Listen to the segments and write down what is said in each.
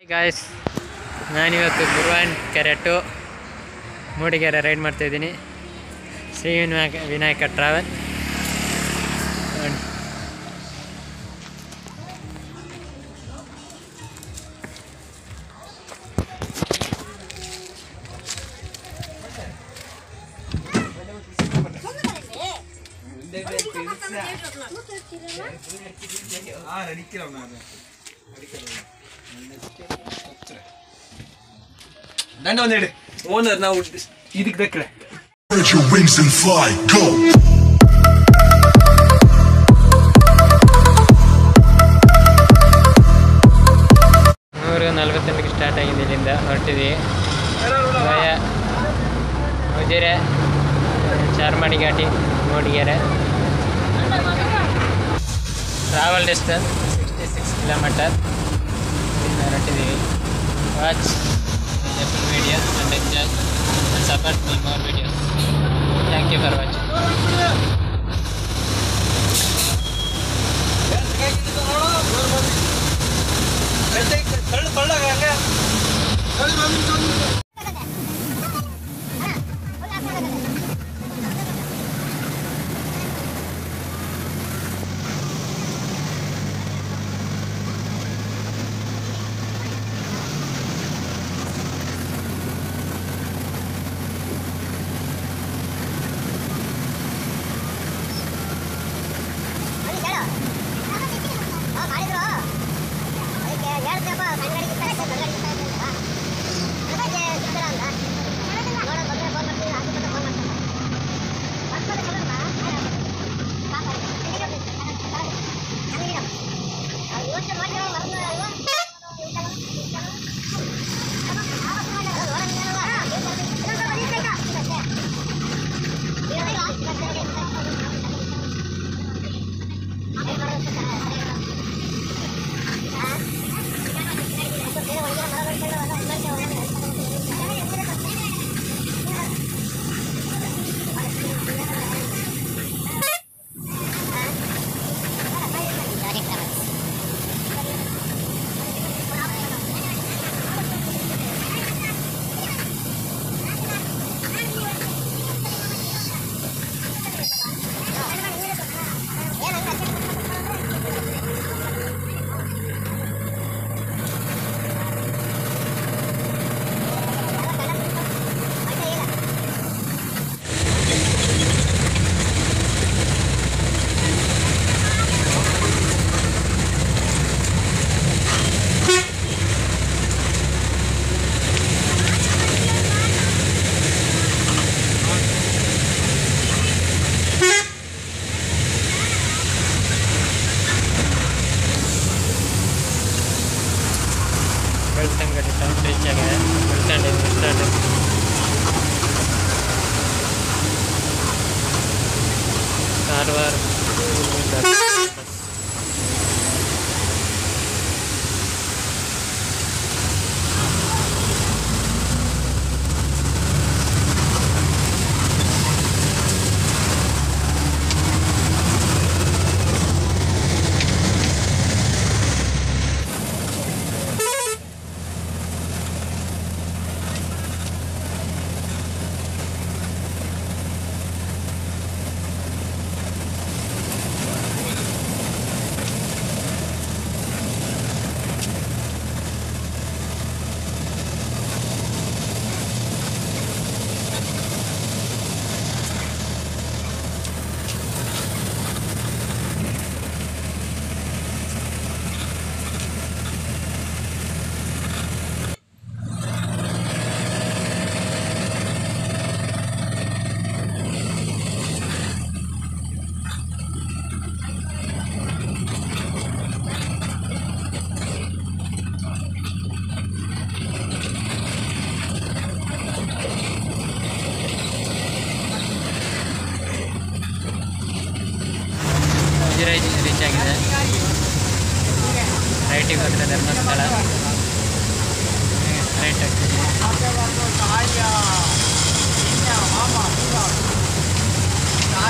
Guys ನಾನಿವತ್ತು ಗುರುವಾನ್ ಕೆರೆಟು Mudigere ride ಮಾಡ್ತಾಯಿದ್ದೀನಿ Shri Vinayaka Vinayaka travel ದಂಡ ಹೇಳಿ. ಓನರ್ ನಾವು ಇದಕ್ಕೆ ದಕ್ಕಳೆ Spread your wings and fly, go! ನೂರು ನಲ್ವತ್ತೆಂಟಕ್ಕೆ ಸ್ಟಾರ್ಟ್ ಆಗಿದೆ ಇಲ್ಲಿಂದ ಹೊರಟಿದ್ವಿ via Ujire Charmadi Ghati ನೋಡಿಗೆರೆ travel distance sixty six kilometre ಇಲ್ಲಿಂದ ಹೊರಟಿದ್ದೀವಿ. Watch helpful videos and enjoy and support me more videos. Thank you for watching. Third third लगा क्या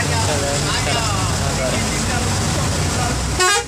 Thank you.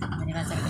頑張りまし。